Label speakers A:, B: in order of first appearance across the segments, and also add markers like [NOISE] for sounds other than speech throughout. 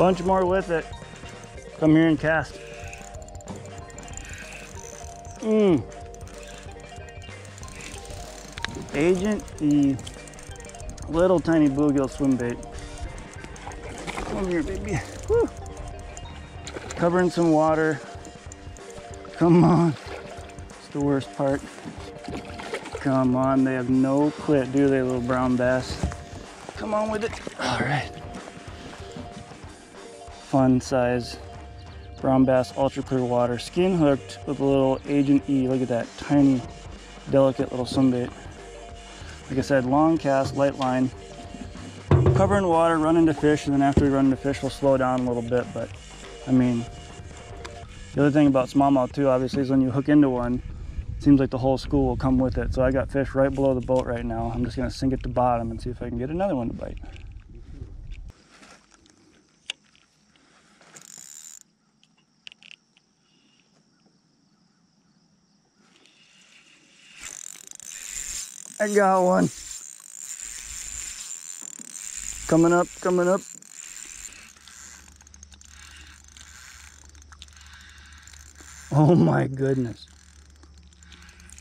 A: Bunch more with it. Come here and cast. Mmm. Agent E. Little tiny bluegill swim bait. Come here, baby. Woo. Covering some water. Come on. It's the worst part. Come on, they have no quit, do they, little brown bass? Come on with it. All right. Fun size brown bass, ultra clear water, skin hooked with a little Agent E. Look at that tiny, delicate little swimbait. Like I said, long cast, light line, cover in water, run into fish, and then after we run into fish, we'll slow down a little bit. But I mean, the other thing about smallmouth too, obviously, is when you hook into one, it seems like the whole school will come with it. So I got fish right below the boat right now. I'm just gonna sink it to bottom and see if I can get another one to bite. I got one. Coming up, coming up. Oh my goodness.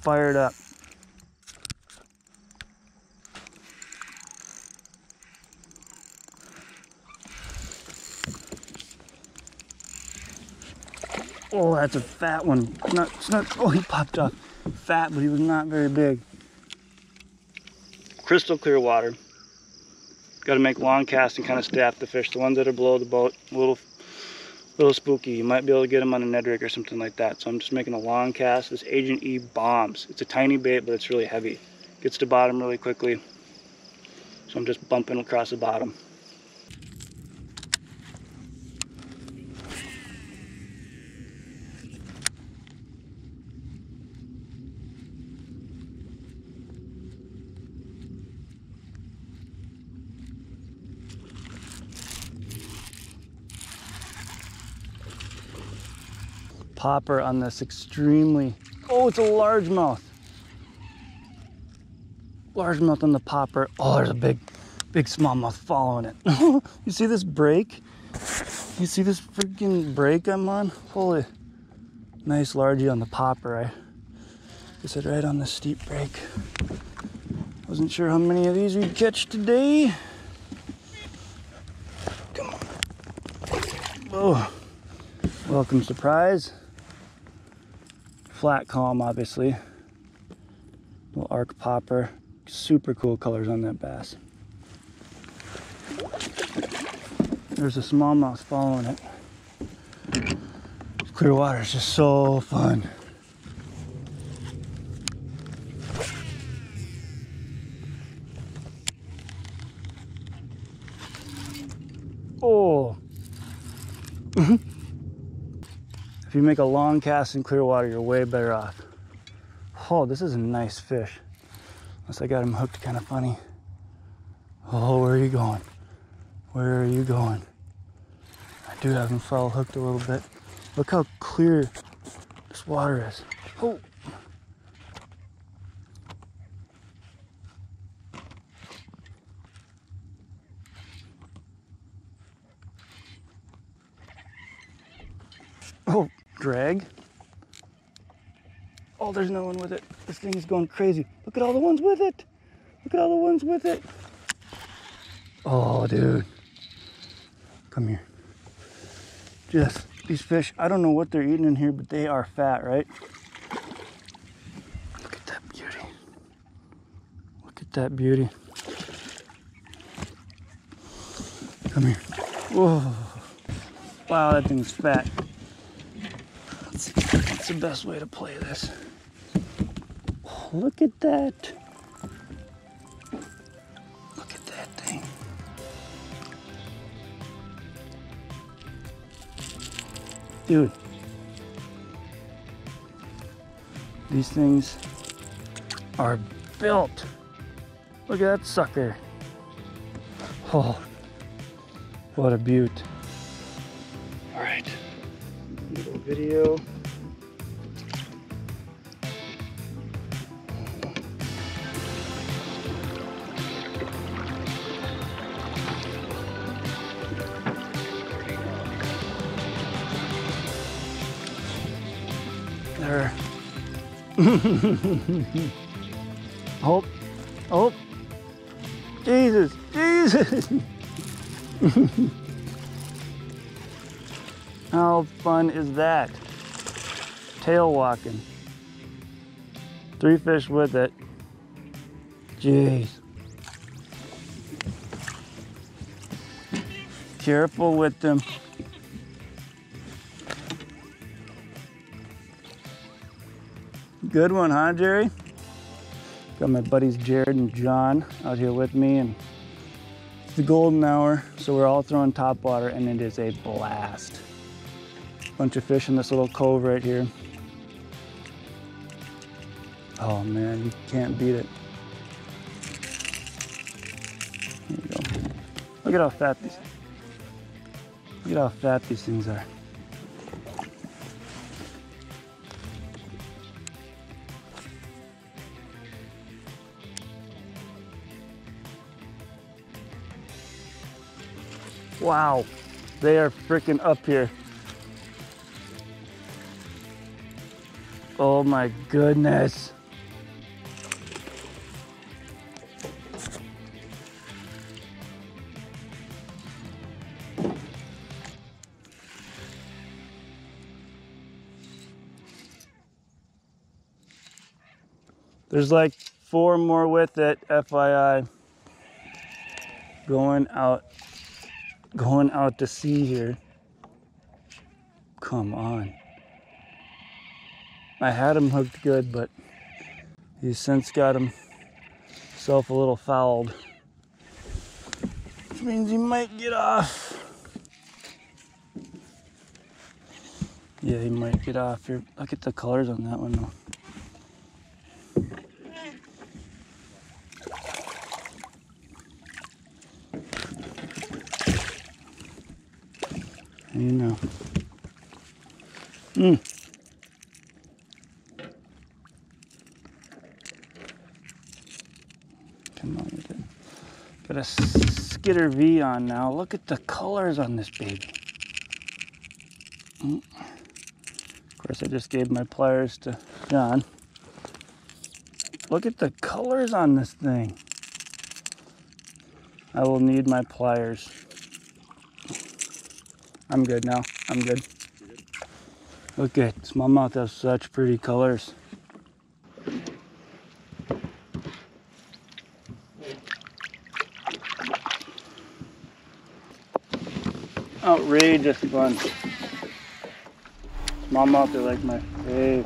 A: Fired up. Oh, that's a fat one. Not, not, oh, he popped off. Fat, but he was not very big. Crystal clear water. Got to make long casts and kind of staff the fish. The ones that are below the boat, a little, little spooky. You might be able to get them on a Ned rig or something like that. So I'm just making a long cast. This Agent E bombs. It's a tiny bait, but it's really heavy. Gets to bottom really quickly. So I'm just bumping across the bottom. Popper on this extremely, oh, it's a largemouth. Largemouth on the popper. Oh, there's a big, big smallmouth following it. [LAUGHS] you see this break? You see this freaking break I'm on? Holy, nice largie on the popper. I just it right on the steep break. Wasn't sure how many of these we'd catch today. Come on. Oh, welcome surprise flat calm, obviously. Little ARK popper. Super cool colors on that bass. There's a smallmouth following it. Clear water is just so fun. Oh. If you make a long cast in clear water, you're way better off. Oh, this is a nice fish. Unless I got him hooked kind of funny. Oh, where are you going? Where are you going? I do have him foul hooked a little bit. Look how clear this water is. Oh. Oh, drag. Oh, there's no one with it. This thing is going crazy. Look at all the ones with it. Look at all the ones with it. Oh, dude. Come here. Just these fish, I don't know what they're eating in here, but they are fat, right? Look at that beauty. Look at that beauty. Come here. Whoa. Wow, that thing's fat the best way to play this. Look at that. Look at that thing. Dude. These things are built. Look at that sucker. Oh, what a beaut. All right, little video. [LAUGHS] oh, oh, Jesus, Jesus. [LAUGHS] How fun is that? Tail walking. Three fish with it. Jeez. Careful with them. Good one, huh, Jerry? Got my buddies Jared and John out here with me, and it's the golden hour, so we're all throwing top water, and it is a blast. Bunch of fish in this little cove right here. Oh man, you can't beat it. Here we go. Look at how fat these. Look at how fat these things are. Wow, they are freaking up here. Oh my goodness. There's like four more with it, FYI. Going out, going out to sea here. Come on. I had him hooked good, but he's since got himself a little fouled. Which means he might get off. Yeah, he might get off here. Look at the colors on that one though. Mm. Come on with it. Got a Skitter V on now. Look at the colors on this baby. Mm. Of course, I just gave my pliers to John. Look at the colors on this thing. I will need my pliers. I'm good now. I'm good. Look at smallmouth has such pretty colors. Outrageous fun. Smallmouth are like my fave.